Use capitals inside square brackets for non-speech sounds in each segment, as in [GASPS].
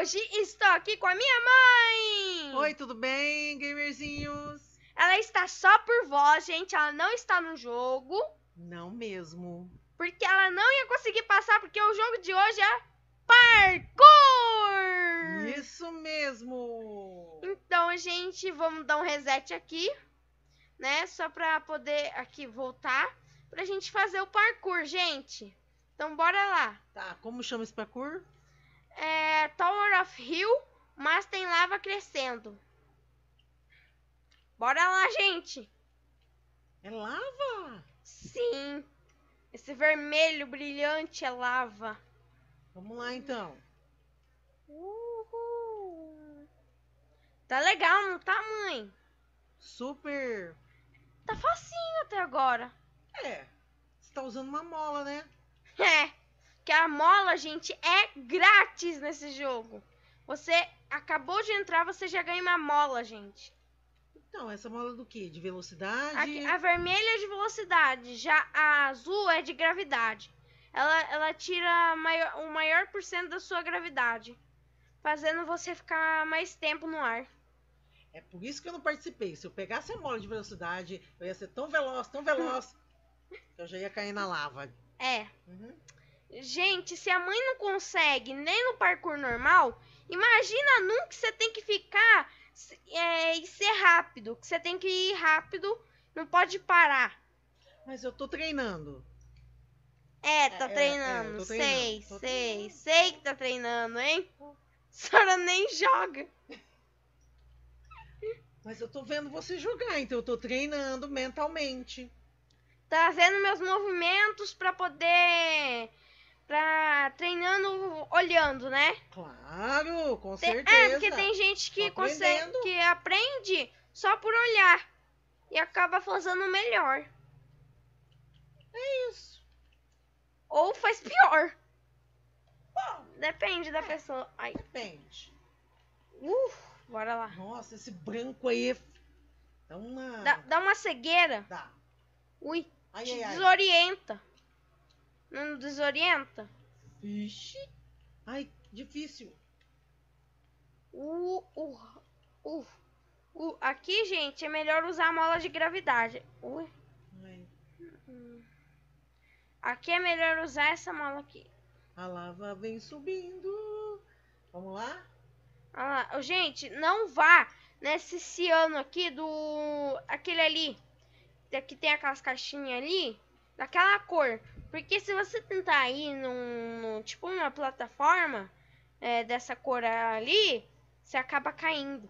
Hoje estou aqui com a minha mãe! Oi, tudo bem, gamerzinhos? Ela está só por voz, gente, ela não está no jogo, Não mesmo. Porque ela não ia conseguir passar, porque o jogo de hoje é parkour! Isso mesmo. Então, gente, vamos dar um reset aqui, né? Só pra poder aqui voltar, pra gente fazer o parkour, gente. Então, bora lá. Tá, como chama esse parkour? É Tower of Hill, mas tem lava crescendo. Bora lá, gente. É lava? Sim. Esse vermelho brilhante é lava. Vamos lá então. Uhul. Tá legal, não tá, mãe? Super. Tá facinho até agora. É. Você tá usando uma mola, né? É. Que a mola, gente, é grátis nesse jogo. Você acabou de entrar, você já ganha uma mola, gente. Então, essa mola do quê? De velocidade? Aqui, a vermelha é de velocidade, já a azul é de gravidade. Ela, ela tira maior, o maior por cento da sua gravidade, fazendo você ficar mais tempo no ar. É por isso que eu não participei. Se eu pegasse a mola de velocidade, eu ia ser tão veloz, tão veloz, [LAUGHS] que eu já ia cair na lava. É. Uhum. Gente, se a mãe não consegue nem no parkour normal, imagina num que você tem que ficar é, e ser rápido. Que você tem que ir rápido, não pode parar. Mas eu tô treinando. É, tá É, é, é, treinando. sei, treinando, tô sei, treinando. sei que tá treinando, hein? A senhora nem joga. [LAUGHS] Mas eu tô vendo você jogar, então eu tô treinando mentalmente. Tá vendo meus movimentos pra poder. Pra treinando olhando, né? Claro, com Tem- certeza. é, porque tem gente que consegue. que aprende só por olhar. E acaba fazendo melhor. isso. Ou faz pior. Bom, Depende da pessoa. Ai. depende. Uh, bora lá. Nossa, esse branco aí dá uma. Dá, dá uma cegueira. Dá. Ui, Ai, te ai, ai. Não desorienta? Vixe. Ai, difícil. Uh, uh, uh, uh. Aqui, gente, é melhor usar a mola de gravidade. Ui. Aqui é melhor usar essa mola aqui. a lava vem subindo. Vamos lá? Ah, gente, não vá nesse ciano aqui do. aquele ali. Que tem aquelas caixinhas ali. Daquela cor. Porque se você tentar ir num. num- tipo uma plataforma é, dessa cor ali, você acaba caindo.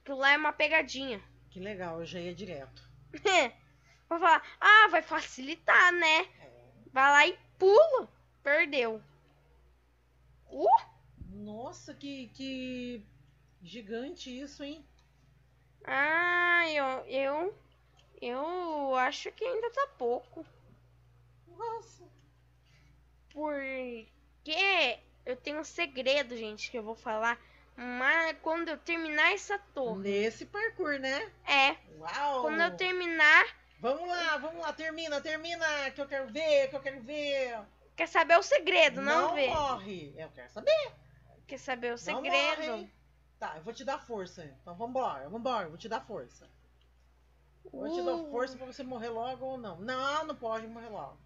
Aquilo lá é uma pegadinha. Que legal, eu já ia direto. [LAUGHS] Vou falar, ah, vai facilitar, né? É. Vai lá e pula. Perdeu. Uh! Nossa, que, que gigante isso, hein? Ah, eu, eu, eu acho que ainda tá pouco. Nossa. Porque eu tenho um segredo, gente, que eu vou falar. Mas quando eu terminar essa torre. Nesse parkour, né? É, Uau! quando eu terminar. Vamos lá, vamos lá, termina, termina, que eu quero ver, que eu quero ver. Quer saber o segredo, não, não ver. morre. Eu quero saber. Quer saber o Não segredo? morre, hein? Tá, eu vou te dar força. Então vambora, vambora, eu vou te dar força. Eu vou te dar Uh. força pra você morrer logo ou não. Não, não pode morrer logo.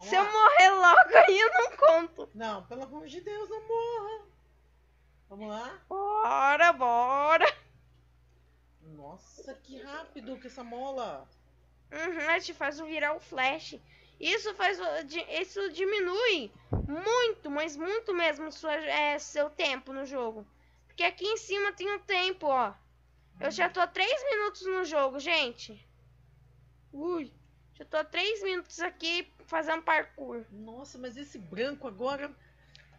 Vamos Se eu morrer logo aí, eu não conto. Não, pelo amor de Deus, não morra. Vamos lá. Bora, bora. Nossa, que rápido que essa mola. Uhum, a te faz virar o flash. Isso faz. Isso diminui muito, mas muito mesmo sua, é, seu tempo no jogo. Porque aqui em cima tem o tempo, ó. Eu já tô 3 minutos no jogo, gente. Ui. Já tô 3 minutos aqui fazendo parkour. Nossa, mas esse branco agora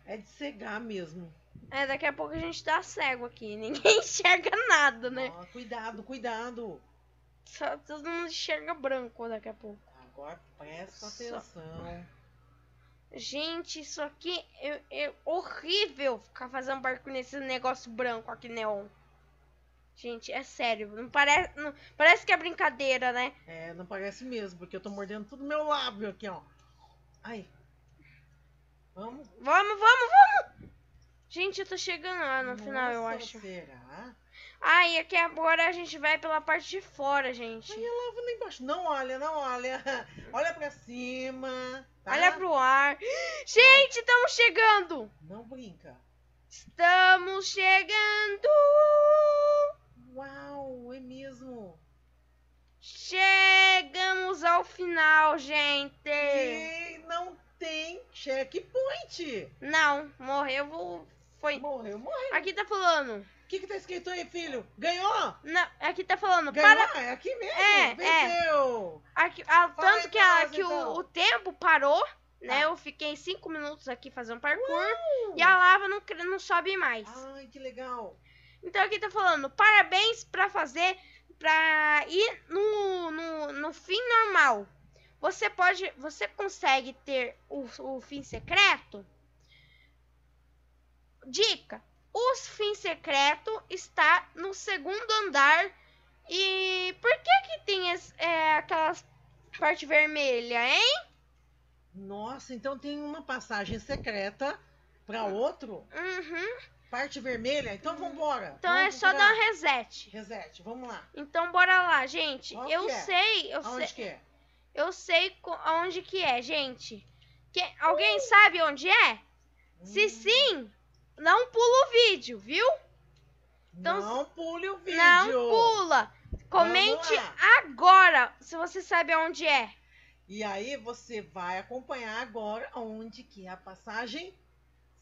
é de cegar mesmo. É, daqui a pouco a gente tá cego aqui. [LAUGHS] Ninguém enxerga nada, né? Ah, cuidado, cuidado. Só todo mundo enxerga branco daqui a pouco. Agora presta atenção. Gente, isso aqui é, é horrível ficar fazendo parkour nesse negócio branco aqui, neon. Gente, é sério. Não parece, não, parece que é brincadeira, né? É, não parece mesmo, porque eu tô mordendo tudo meu lábio aqui, ó. Ai. Vamos? Vamos, vamos, vamos! Gente, eu tô chegando lá no Nossa, final, eu acho. Será? Ah, e aqui agora a gente vai pela parte de fora, gente. Ai, lava lá embaixo. Não olha, não olha. [LAUGHS] Olha pra cima. Tá? Olha pro ar. [GASPS] Gente, estamos chegando! Não brinca. Estamos chegando! Uau, é mesmo. Chegamos ao final, gente! E não tem checkpoint. Não, morreu, foi. Morreu, morreu. Aqui tá falando. O que, que tá escrito aí, filho? Ganhou? Não, aqui tá falando. Ganhou? Para. É aqui mesmo. É, Venceu. Aqui, ah, Fala tanto que, a- que o- então. o, tempo parou, né? Tá. Eu fiquei cinco minutos aqui fazendo parkour e a lava não, não sobe mais. Ai, que legal. Então aqui tá falando, parabéns pra fazer, pra ir no, no, no fim normal. Você pode, você consegue ter o, o fim secreto? Dica, o fim secreto está no segundo andar e por que que tem es- é, aquelas parte vermelha, hein? Nossa, então tem uma passagem secreta pra outro. Uhum. Parte vermelha. Então vambora. Então é Vamos só dar procurar. um reset. Reset, vamos lá. Então bora lá, gente. Qual eu é? sei, eu sei. Aonde que é? Eu sei aonde que é, gente. Que, alguém sabe onde é? Se Hum, sim, não pula o vídeo, viu? então- não pule o vídeo. Não pula. Comente agora se você sabe aonde é. E aí você vai acompanhar agora onde que é a passagem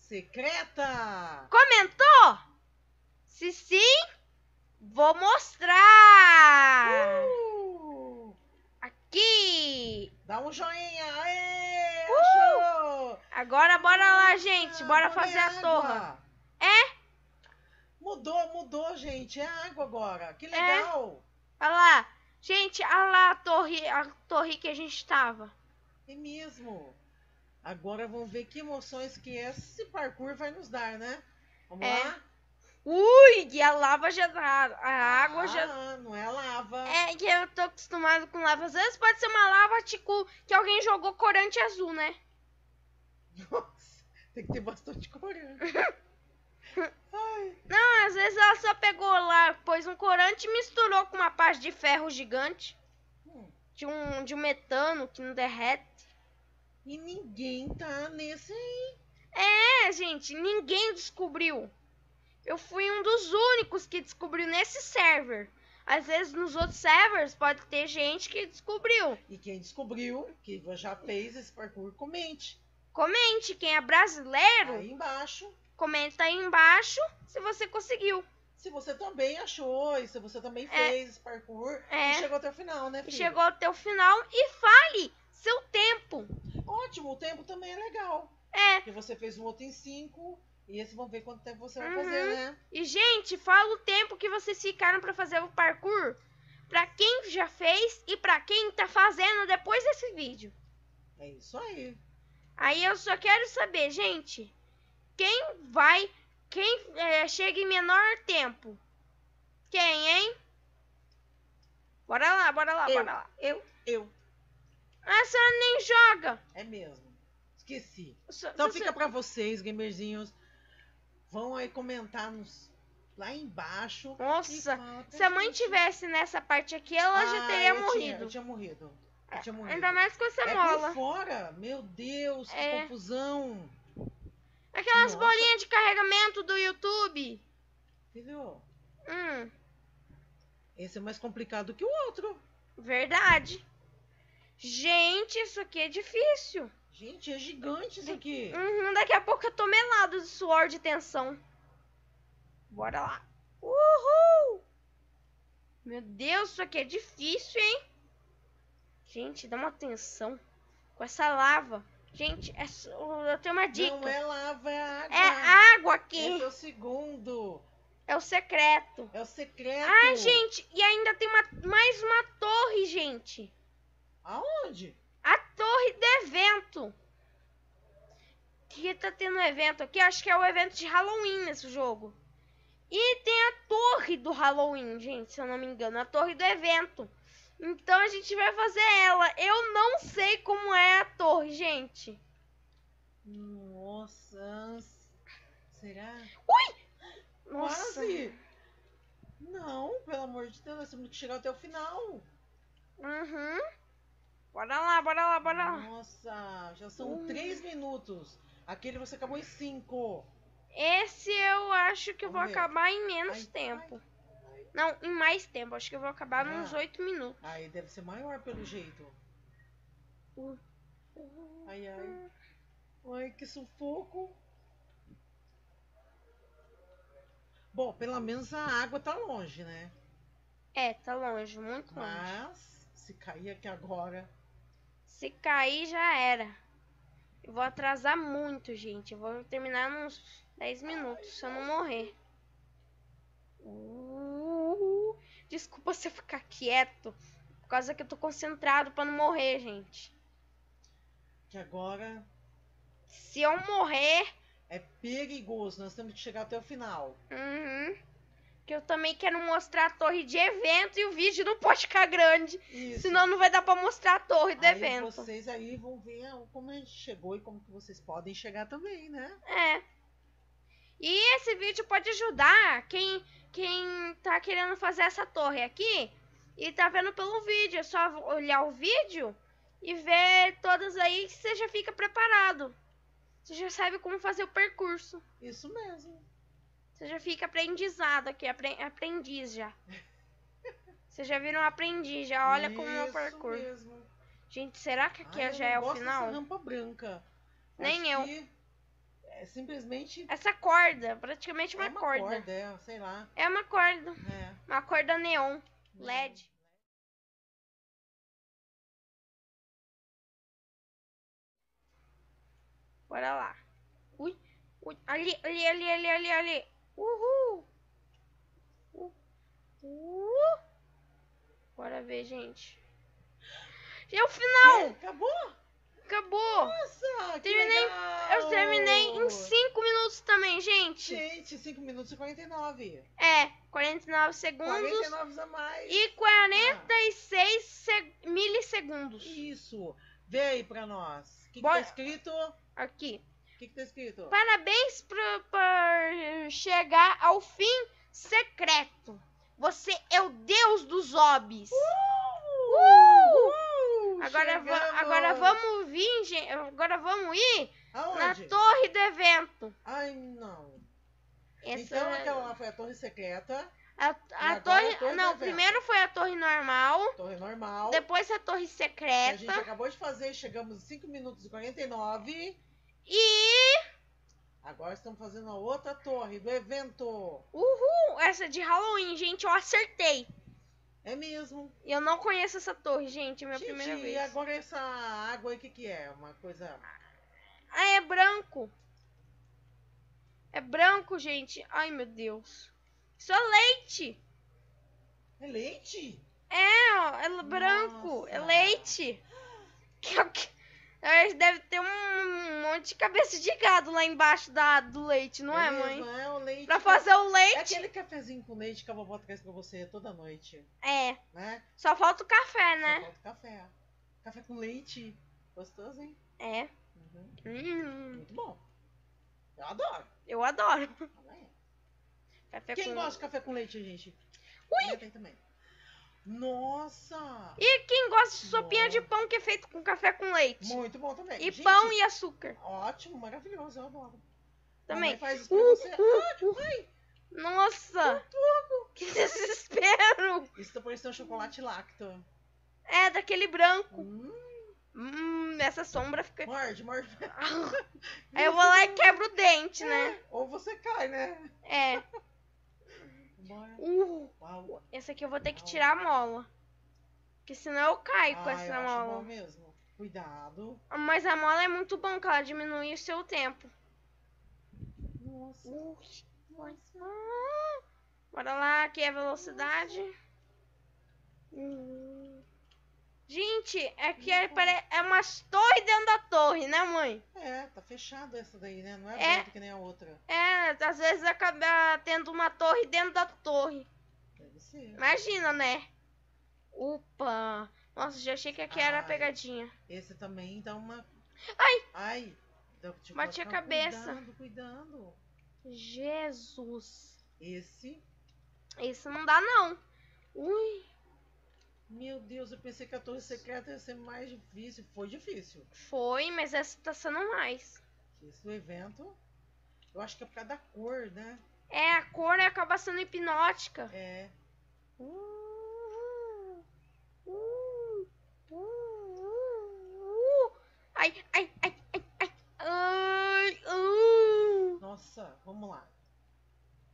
secreta. Comentou? Se sim, vou mostrar. Uh, Aqui. dá um joinha. Aê, Uh! Agora bora lá, gente. Ah, Bora fazer é a torre. É? Mudou, mudou, gente. É água agora. É. Que legal. Olha lá. Gente, olha lá a torre, a torre que a gente tava. É mesmo. Agora vamos ver que emoções que esse parkour vai nos dar, né? Vamos É. lá? Ui, e a lava já tá. A água já. Ah, não é lava. É que eu tô acostumado com lava. Às vezes pode ser uma lava, tipo, que alguém jogou corante azul, né? Nossa, tem que ter bastante. [LAUGHS] Ai, Não, às vezes ela só pegou lá, pôs um corante e misturou com uma parte de ferro gigante. hum. De um, de um metano que não derrete. E ninguém tá nesse aí. É, gente, ninguém descobriu. Eu fui um dos únicos que descobriu nesse server. Às vezes nos outros servers pode ter gente que descobriu. E quem descobriu, que já fez esse parkour, comente. Comente, quem é brasileiro, Aí embaixo. comenta aí embaixo se você conseguiu. Se você também achou, e se você também É. fez esse parkour É. e chegou até o final, né, E filho? chegou até o final e fale seu tempo. Ótimo, o tempo também é legal. É, Porque você fez um outro em 5 e esse vamos ver quanto tempo você vai Uhum. fazer, né? e gente, fala o tempo que vocês ficaram pra fazer o parkour. Pra quem já fez e pra quem tá fazendo depois desse vídeo. É isso aí. Aí eu só quero saber, gente, quem vai, quem é, chega em menor tempo? Quem, hein? Bora lá, bora lá, eu, bora lá. eu, eu. Ah, a senhora nem joga. É mesmo. Esqueci. Só- Então só- fica pra vocês, gamerzinhos. Vão aí comentar nos, lá embaixo. Nossa, se a mãe tivesse nessa parte aqui, ela já Ah, teria eu tinha- morrido. eu tinha morrido. Eu tinha morrido. Ainda mais com essa é mola. por fora. Meu Deus, que É. confusão. Aquelas Nossa. bolinhas de carregamento do YouTube. Entendeu? Hum, Esse é mais complicado que o outro. verdade. Gente, isso aqui é difícil. Gente, é gigante isso aqui. Uhum, daqui a pouco eu tô melado de suor de tensão. Bora lá. Uhul! Meu Deus, isso aqui é difícil, hein? Gente, dá uma atenção com essa lava. Gente, é só- eu tenho uma dica. Não é lava, é água. É água Esse aqui. é o segundo. É o secreto. É o secreto. Ai, gente, e ainda tem uma, mais uma torre, gente. Aonde? A torre do evento. que tá tendo evento aqui, acho que é o evento de Halloween nesse jogo. E tem a torre do Halloween, gente, se eu não me engano, a torre do evento. Então a gente vai fazer ela. Eu não sei como é a torre, gente. Nossa. Será? Ui! Nossa. Quase. Não, pelo amor de Deus, nós temos que chegar até o final. Uhum. Bora lá, bora lá, bora lá. Nossa, já são Uhum. três minutos. Aquele você acabou em cinco. Esse eu acho que eu vou ver. acabar em menos Ai, tempo. ai. Não, em mais tempo. Acho que eu vou acabar Ah. nos 8 minutos. Aí deve ser maior pelo jeito. Ai, ai. Ai, que sufoco. Bom, pelo menos a água tá longe, né? É, tá longe, muito longe. Mas, se cair aqui agora. Se cair, já era. Eu vou atrasar muito, gente. Eu vou terminar nos 10 minutos, se eu não morrer. Uh, desculpa se eu ficar quieto. Por causa que eu tô concentrado pra não morrer, gente. Que agora Se eu morrer, é perigoso. Nós temos que chegar até o final. uhum, que eu também quero mostrar a torre de evento e o vídeo não pode ficar grande. Isso. Senão não vai dar pra mostrar a torre do aí evento. vocês aí vão ver como a gente chegou e como que vocês podem chegar também, né? É. E esse vídeo pode ajudar quem, quem tá querendo fazer essa torre aqui e tá vendo pelo vídeo. É só olhar o vídeo e ver todas aí que você já fica preparado. Você já sabe como fazer o percurso. Isso mesmo. Você já fica aprendizado aqui, apre- aprendiz já. Você já vira um aprendiz, já olha como é o Isso percurso. mesmo. Gente, será que aqui Ai, já é o dessa final? rampa branca. Nem Acho eu. É simplesmente Essa corda, praticamente é uma, uma corda. corda, é, sei lá. É uma corda. É. Uma corda neon. LED. Bora lá. Ui, ui. Ali, ali, ali, ali, ali, ali. Uhul. Uh, uh. Bora ver, gente. E o final. Acabou? Acabou. Nossa, que Terminei- legal! Eu terminei em 5 minutos também, gente. Gente, 5 minutos e 49. É, 49 segundos 49 a mais. e 46 se- milissegundos. Isso. Vê aí pra nós. O que, que tá escrito? Aqui. O que, que tá escrito? Parabéns por, por chegar ao fim secreto. Você é o deus dos hobbies. Uh! Uh, Agora, va- agora vamos vir, gente. Agora vamos ir na Aonde? torre do evento. Ai, não. Essa, Então aquela lá foi a torre secreta, a, a torre, a torre não, primeiro foi a torre normal, torre normal. depois a torre que a gente secreta acabou de fazer, chegamos em 5 minutos e 49. E Agora estamos fazendo a outra torre do evento. uhul, essa de Halloween, gente, eu acertei. É mesmo. Eu não conheço essa torre, gente, é minha Gente, primeira e vez. agora essa água aí, o que, que é? Uma coisa. Ah, é branco. É branco, gente. Ai, meu Deus. Isso é leite. É leite? É, ó, é branco. É leite. [GASPS] Que é o É, Deve ter um monte de cabeça de gado lá embaixo da, do leite, não é, mãe? mesmo, É o leite. Pra fazer o É leite. aquele cafezinho com leite que a vovó traz pra você toda noite, É. né? Só falta o café, Só né? falta café. Café com leite. Gostoso, hein? É. Uhum. Hum, Muito bom. Eu adoro. eu adoro. Quem com... gosta de café com leite, gente? Ui! Tem também. Nossa! E quem gosta de sopinha Nossa. de pão que é feito com café com leite? Muito bom também. E Gente, pão e açúcar. Ótimo, maravilhoso, eu adoro. Também. Faz isso pra Uh, você. uh, uh. Nossa! Que desespero! Isso tá parecendo chocolate lacto. É, daquele branco. Hum, Hum, essa sombra fica. morde, morde. Aí eu vou lá e quebro o dente, né? Ou você cai, né? É. Uh, essa aqui eu vou ter que tirar a mola. Porque senão eu caio com Ah, essa eu acho bom mola. mesmo. Cuidado. Mas a mola é muito bom, que ela diminui o seu tempo. Nossa. Uh, ah, Bora lá, aqui é a velocidade. Hum. Gente, é que é, pare- é umas torres dentro da torre, né, mãe? É, tá fechado essa daí, né? Não é, É. que nem a outra. É, às vezes acaba tendo uma torre dentro da torre. Deve ser. Imagina, né? Opa! Nossa, já achei que aqui era a Ai. pegadinha. Esse também dá uma. Ai! Ai! Dá- tipo, Bati a cabeça. Cuidando, cuidando. Jesus. Esse. Isso não dá, não. Ui, Meu Deus, eu pensei que a torre secreta ia ser mais difícil. Foi difícil. foi, mas essa tá sendo mais. Esse do evento. Eu acho que é por causa da cor, né? É, a cor acaba sendo hipnótica. É. Uh, uh, uh, uh, uh. Ai, ai, ai, ai, ai. Ai, uh. Nossa, vamos lá.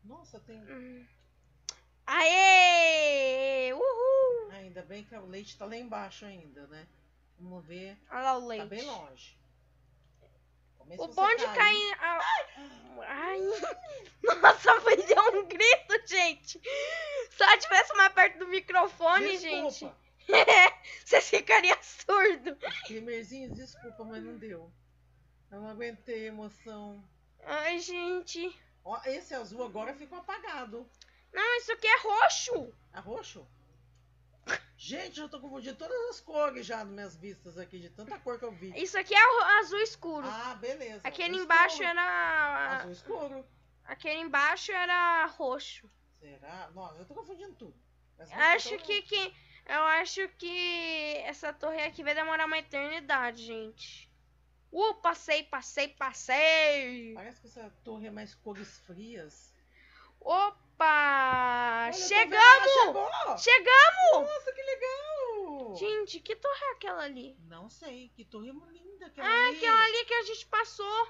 Nossa, tem. Hum. Aê! Uhul! Ainda bem que o leite tá lá embaixo ainda, né? Vamos ver. Olha lá o Tá leite. bem longe. O você bom de cai. cair. ah, Ai! [LAUGHS] Nossa, foi deu um grito, gente! Se ela tivesse mais perto do microfone, gente, Desculpa. [LAUGHS] você ficaria surdo. Primeirzinho, desculpa, mas não deu. Eu não aguentei a emoção. Ai, gente. Ó, esse azul agora ficou apagado. Não, isso aqui é roxo. É roxo? Gente, eu tô confundindo todas as cores já nas minhas vistas aqui, de tanta cor que eu vi. Isso aqui é azul escuro. Ah, beleza. Aquele Azul embaixo escuro. era. Azul escuro. Aquele embaixo era roxo. Será? Nossa, eu tô confundindo tudo. Acho tentar- que, que. Eu acho que essa torre aqui vai demorar uma eternidade, gente. Uh, passei, passei, passei. Parece que essa torre é mais cores frias. Opa! Olha, tô vendo- Chegamos! Ah! Chegamos! Nossa, que legal! Gente, que torre é aquela ali? Não sei, que torre linda aquela Ah, ali. aquela ali que a gente passou.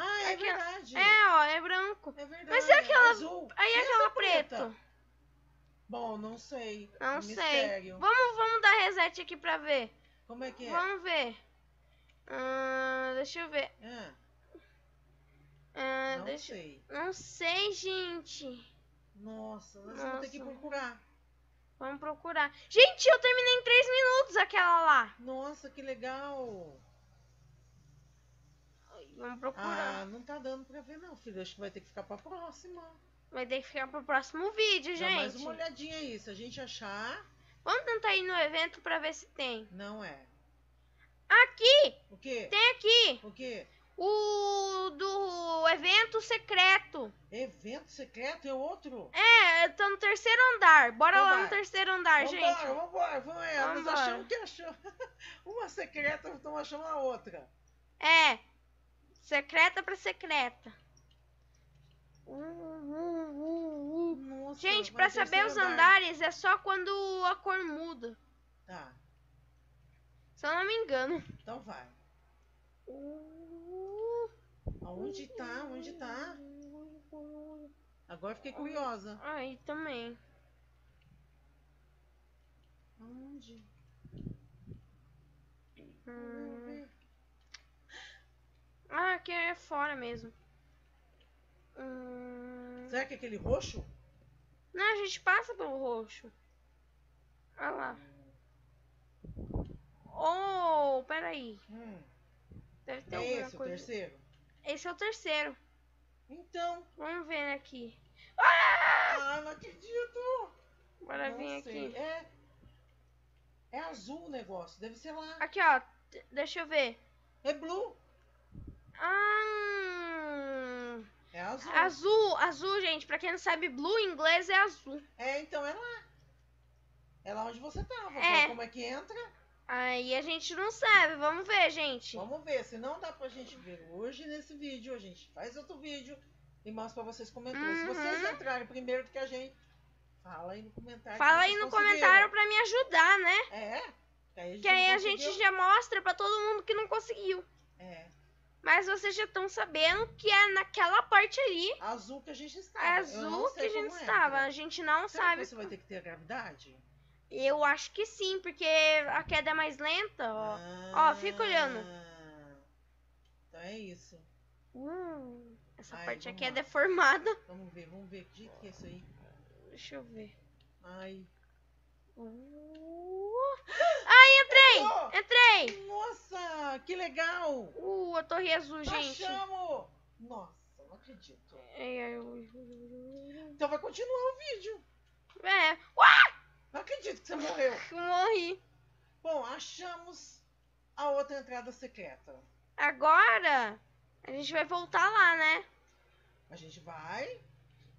Ah, é Aquela- verdade. É, ó, é branco. É verdade. Mas e aquela- Azul. Aí E essa aquela preta? preta. Bom, não sei. Não Um sei. Mistério. Vamos, vamos dar reset aqui pra ver. Como é que é? Vamos ver. Ah, deixa eu ver. Ah, Ah, não deixa... sei. Não sei, gente. Nossa, nós vamos ter que procurar. Vamos procurar. Gente, eu terminei em 3 minutos aquela lá. Nossa, que legal. Vamos procurar. Ah, não tá dando pra ver não, filho. Acho que vai ter que ficar pra próxima. Vai ter que ficar pro próximo vídeo, Dá mais gente. uma olhadinha aí. Se a gente achar, Vamos tentar ir no evento pra ver se tem. não é. Aqui! O quê? Tem aqui! O quê? O do evento secreto. Evento secreto é outro? É, tá no terceiro andar. Bora Então lá no terceiro andar, vambora, gente. vambora, vamos é. Nós Vambora. achamos que achamos. [LAUGHS] Uma secreta, estamos achando a outra. É. Secreta pra secreta. Uh, uh, uh, uh. Nossa, Gente, pra saber os andar. andares é só quando a cor muda. Tá, Se eu não me engano. então vai. Uh, Aonde tá? Onde tá? Agora fiquei curiosa. Aí também. Aonde? Hum. Ah, aqui é fora mesmo. Hum. Será que é aquele roxo? Não, a gente passa pelo roxo. Olha lá. Oh, peraí. Hum, Deve ter é alguma esse o coisa. terceiro? Esse é o terceiro. Então. Vamos ver aqui. Ah, não acredito! Bora Não vir sei. aqui. É, é azul o negócio, deve ser lá. Aqui, ó. Deixa eu ver. É blue. Ah, É azul. azul, azul, gente. Pra quem não sabe, blue em inglês é azul. É, então é lá. É lá onde você tava. É. Como é que entra? Aí a gente não sabe. Vamos ver, gente. Vamos ver. Se não dá pra gente ver hoje nesse vídeo, a gente faz outro vídeo e mostra pra vocês como entrou. Se Uhum. vocês entrarem primeiro do que a gente, fala aí no comentário. Fala aí no comentário pra me ajudar, né? É. Que aí a gente, Que aí a gente já mostra pra todo mundo que não conseguiu. É. Mas vocês já estão sabendo que é naquela parte ali. Azul que a gente estava. É azul que a gente como estava. entra. A gente não Será sabe. que você vai ter que ter a gravidade? Eu acho que sim, porque a queda é mais lenta, ó. Ó, fica olhando. Ah, Então é isso. Uh, essa Ai, parte aqui é lá. deformada. Vamos ver, vamos ver. Que jeito que é isso aí? Deixa eu ver. Ai. Uh, Ai, entrei! Entrei! Nossa, que legal! Uh, a torre azul, gente. Achamos! Nossa, não acredito. Então vai continuar o vídeo. É, Não acredito que você morreu. [LAUGHS] eu morri. Bom, achamos a outra entrada secreta. Agora, a gente vai voltar lá, né? A gente vai.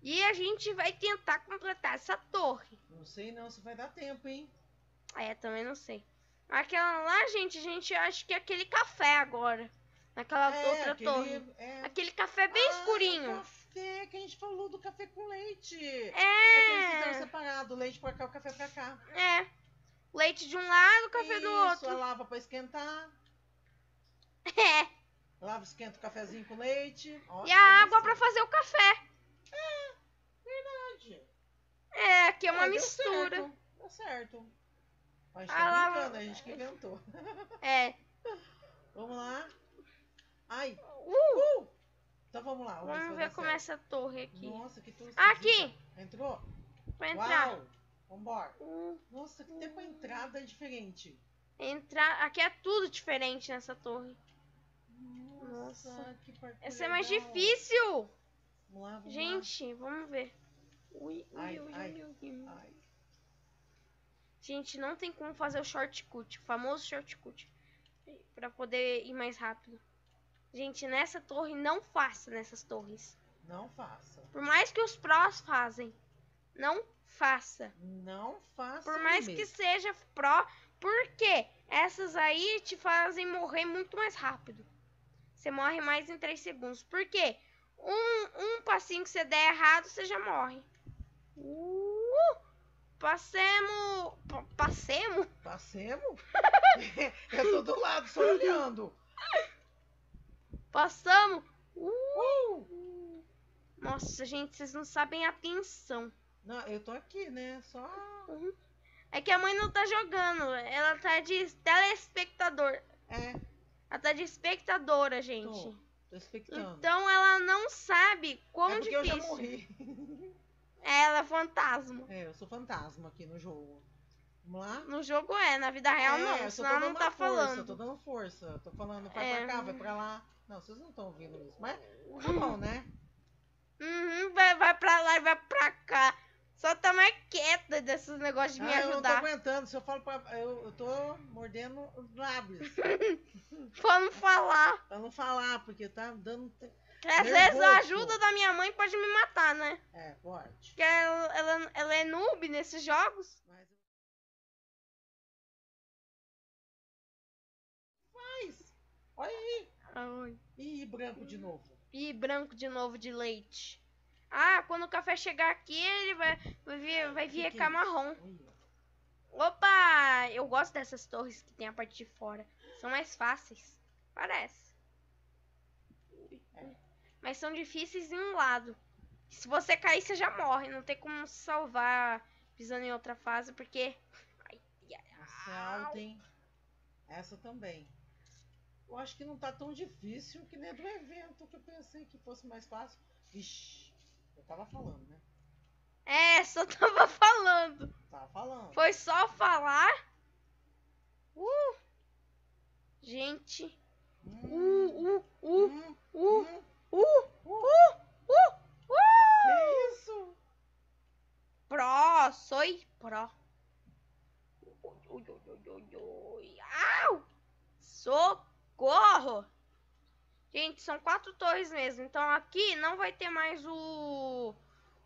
E a gente vai tentar completar essa torre. Não sei não se vai dar tempo, hein? É, também não sei. Aquela lá, gente, a gente acha que é aquele café agora. Naquela É, outra aquele- torre. é. Aquele café bem Ah, escurinho. o café que a gente falou do café com leite. É que eles fizeram É, separado, o leite pra cá, o café pra cá. é. Leite de um lado, café do Isso, outro. a lava pra esquentar. [LAUGHS] É. Lava, esquenta o cafezinho com leite. Ó, E a água pra fazer o café. Verdade. É, aqui é uma deu mistura. certo, Deu certo. A gente A tá lava- brincando, a gente que inventou. É. [LAUGHS] Vamos lá. Ai. Uh, Uh! Então vamos lá. Vamos, ver como é essa torre aqui. Nossa, que torre Aqui. Entrou? Pra entrar. Uau. Vambora. Uh, Nossa, que tempo a entrada é diferente. entrar. Aqui é tudo diferente nessa torre. Nossa, Nossa. que parkour Essa é mais legal. difícil. Vamos lá, vamos Gente, vamos ver. Ui, ui, Ai, ui, ai. ui, lá. Ai. Gente, não tem como fazer o shortcut, o famoso shortcut, Pra poder ir mais rápido. Gente, nessa torre, não faça nessas torres. Não faça. Por mais que os prós fazem, não faça. Não faça. Por mais que mesmo. seja pró, porque essas aí te fazem morrer muito mais rápido. Você morre mais em 3 segundos. Por quê? Um, um passinho que você der errado, você já morre. Uh, passemos. pa- Passemos? Passemos? [LAUGHS] Eu tô do lado, só olhando. [LAUGHS] Passamos? Uh, nossa, gente, vocês não sabem a tensão. Não, eu tô aqui, né? Só. É que a mãe não tá jogando, ela tá de telespectador. É, Ela tá de espectadora, gente. tô. Tô expectando. Então ela não sabe quão é difícil. eu já morri. [LAUGHS] É, ela é fantasma. É, eu sou fantasma aqui no jogo. Vamos lá? No jogo é, na vida real é, não, eu senão tô ela não dando tá força, falando. Eu tô dando força. Eu tô falando, vai É. pra cá, vai pra lá. Não, vocês não estão ouvindo isso. Mas tá [CLEARS THROAT] bom, né? Uhum, vai, vai pra lá e vai pra cá. Só tá mais quieta desses negócios de me ah, eu não tô ajudar. aguentando. Se eu falo pra. Eu, eu tô mordendo os lábios. [LAUGHS] Pra não falar. pra não falar, porque tá dando. te- Às vezes a ajuda da minha mãe pode me matar, né? É, forte. Porque ela, ela, ela é noob nesses jogos. Mas. Faz! Olha aí! Ai. Ih, branco de novo. E branco de novo de leite. Ah, quando o café chegar aqui, ele vai, vai vir, vai vir é marrom. Opa! Eu gosto dessas torres que tem a parte de fora. São mais fáceis. Parece. É. Mas são difíceis em um lado. Se você cair, você já morre. Não tem como se salvar pisando em outra fase, porque. Ai, ai, Essa é alta, hein? Essa também. Eu acho que não tá tão difícil que nem do evento que eu pensei que fosse mais fácil. Ixi, eu tava falando, né? É, só tava falando. Tava falando. Foi só falar. Uh! Gente. Hum, Uh, uh, uh, hum, uh, hum. uh, uh, uh, uh. Que isso? Pro, soy pro. Ui, ui, ui, ui, ui. Au! Socorro! Gente, são quatro torres mesmo. Então aqui não vai ter mais o.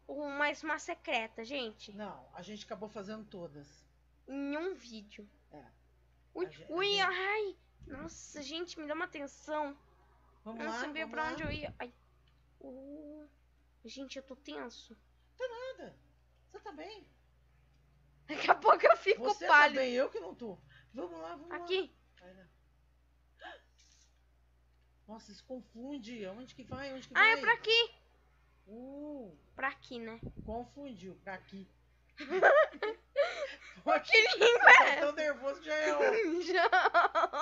o mais uma secreta, gente. Não, a gente acabou fazendo todas. Em um vídeo. É. Ui, ui, gente- ai! Nossa, gente, me dá uma atenção. Vamos eu não lá. sabia pra lá. onde eu ia. Ai. Uh, gente, eu tô tenso. Nada. Você tá bem? Daqui a pouco eu fico Você tá pálido. bem, eu que não tô. Vamos lá, vamos lá. Aqui. Nossa, isso confunde. Onde que vai? Onde que Ah, vai? é pra aqui. Uh, Pra aqui, né? confundiu. Pra aqui. [LAUGHS] Aqui. Que língua é tão nervoso já é ó. Já.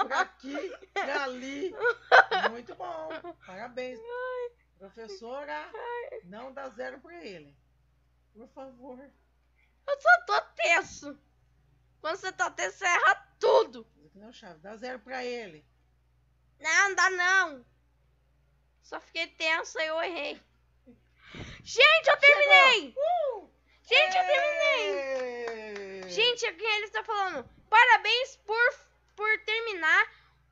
Pra aqui e ali. Muito bom. Parabéns. Professora, não dá zero pra ele. Por favor. Eu só tô tenso. Quando você tá tendo, você erra tudo. Fazer que nem o Chaves. Dá zero pra ele. Não, não dá não. Só fiquei tensa e eu errei. Gente, eu terminei! Uh! Gente, eu terminei! Ê! Gente, aqui ele está falando. Parabéns por, por terminar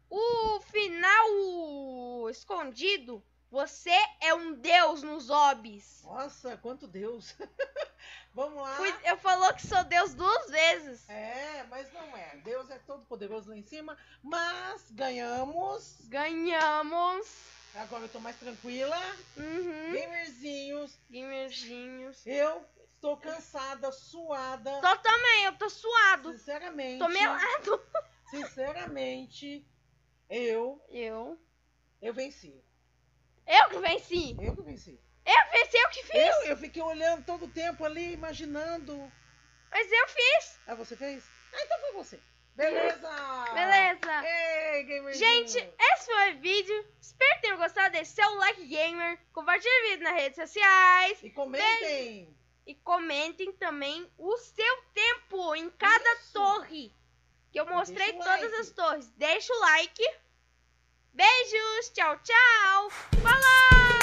o final escondido. Você é um deus nos hobbies. Nossa, quanto Deus. [LAUGHS] Vamos lá. Eu falou que sou deus duas vezes. É, mas não é. Deus é todo poderoso lá em cima. Mas ganhamos. Ganhamos. Agora eu tô mais tranquila. Uhum. Gamerzinhos. Gamerzinhos. Eu tô cansada, suada. Tô também, eu tô suado. Sinceramente. Tô melado. Sinceramente, eu. Eu. Eu venci. Eu que venci. Eu que venci. Eu venci, eu que fiz. Eu, eu fiquei olhando todo o tempo ali, imaginando. Mas eu fiz. Ah, você fez? Ah, então foi você. Beleza! [LAUGHS] Beleza. Ei! Gente, esse foi o vídeo. Espero que tenham gostado. Deixe seu like gamer. Compartilhe o vídeo nas redes sociais. E comentem! E comentem também o seu tempo em cada Isso. torre. Que eu mostrei deixa todas like. as torres. Deixa o like. Beijos. Tchau, tchau. Falou!